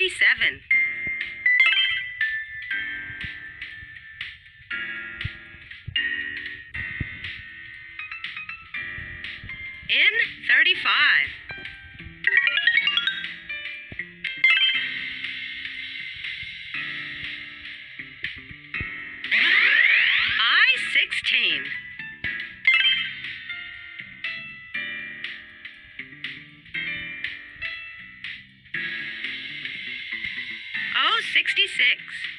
57. In 35. I 16. Six.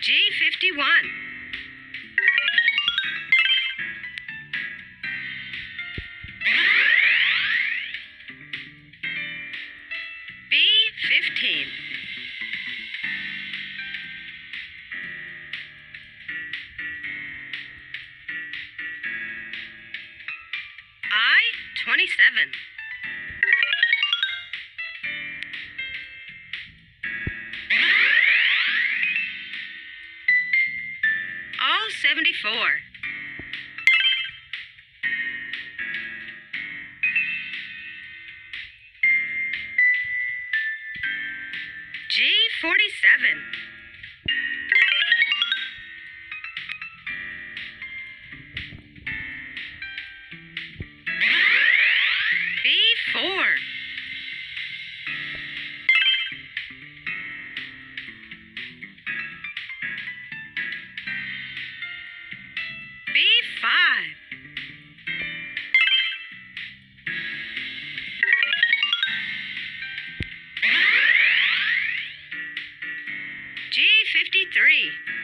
G51. 27. All 74. G47. 53.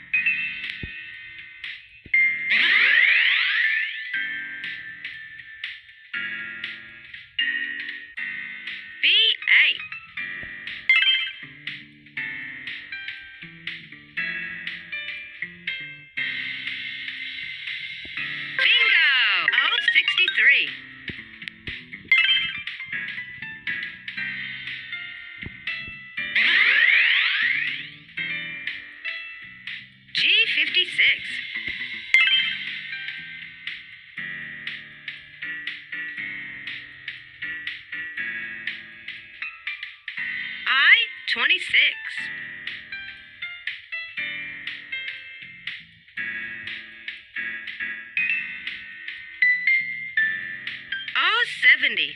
70.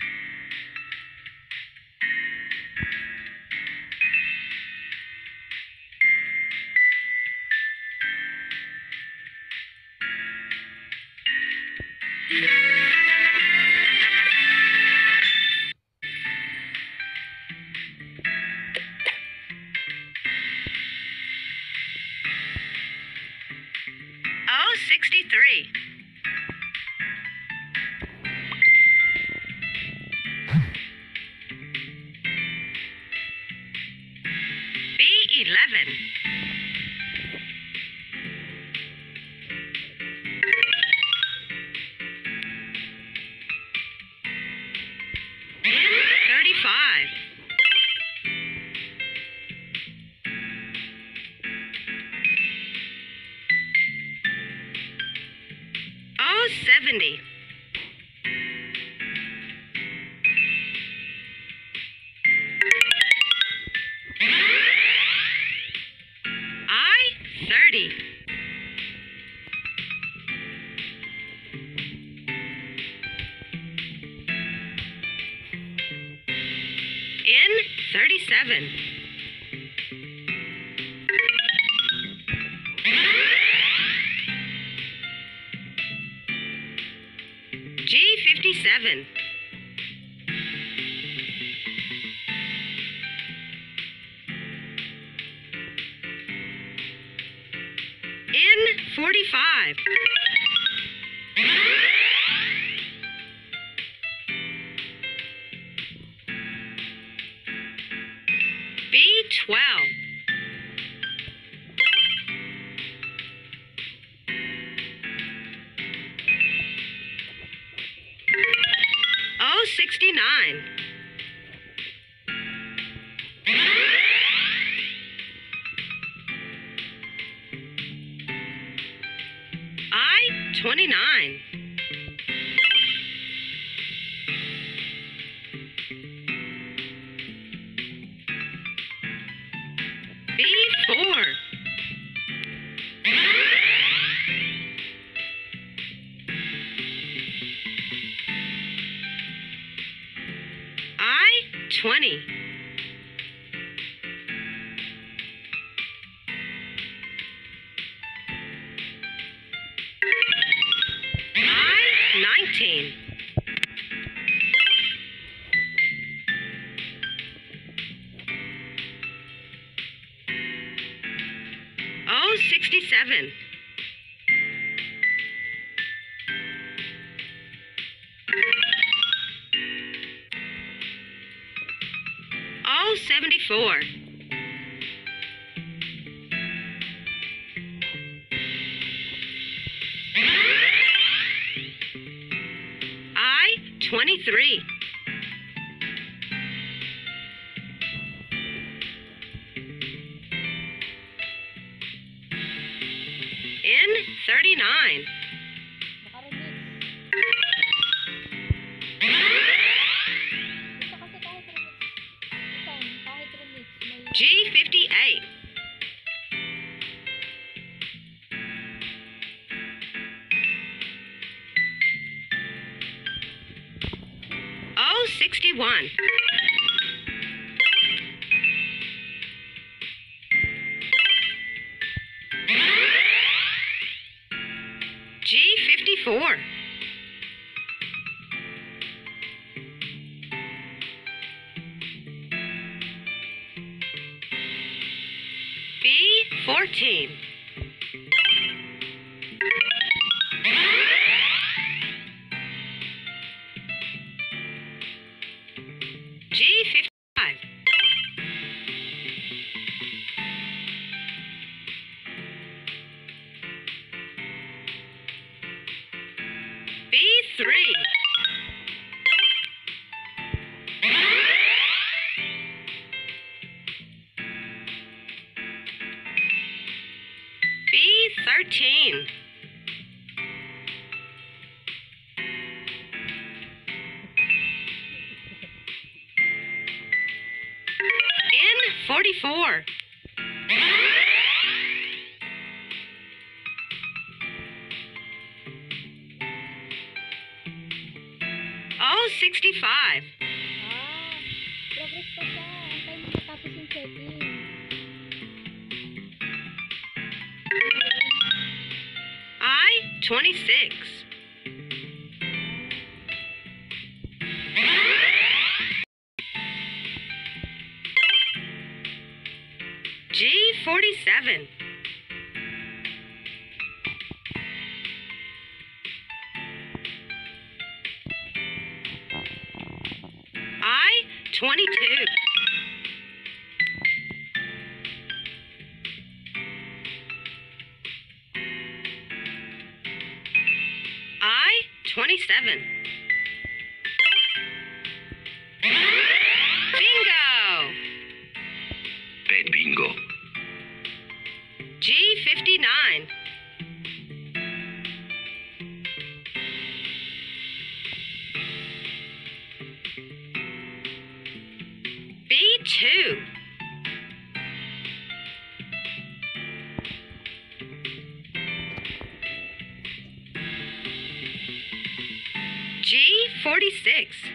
Oh, 63. 70. I 30. In 37. G57. In 45. 29. B4. I 20. 19. Oh, 67. Oh, 74. 23. In 39. G54. B14. G55. B3. 44. Oh, 65. Ah, progress pa. Antay mo matapos yung checking. I, 26. 47. I, 22. I, 27. B, 2. G, 46.